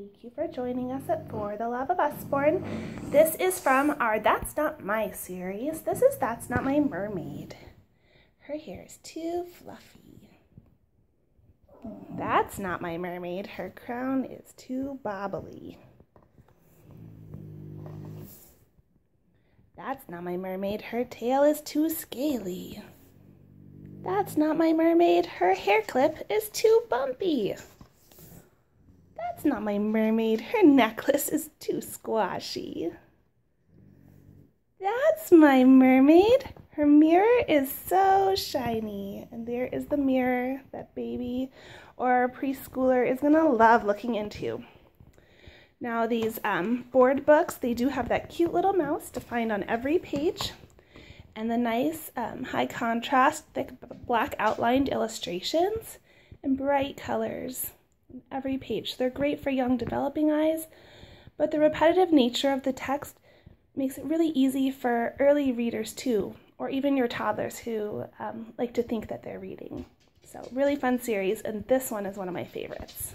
Thank you for joining us at For the Love of Usborne. This is from our That's Not My series. This is That's Not My Mermaid. Her hair is too fluffy. That's not my mermaid. Her crown is too bobbly. That's not my mermaid. Her tail is too scaly. That's not my mermaid. Her hair clip is too bumpy. That's not my mermaid. Her necklace is too squashy. That's my mermaid. Her mirror is so shiny. And there is the mirror that baby or preschooler is going to love looking into. Now these um, board books, they do have that cute little mouse to find on every page and the nice um, high contrast, thick black outlined illustrations and bright colors every page. They're great for young developing eyes, but the repetitive nature of the text makes it really easy for early readers too, or even your toddlers who um, like to think that they're reading. So really fun series, and this one is one of my favorites.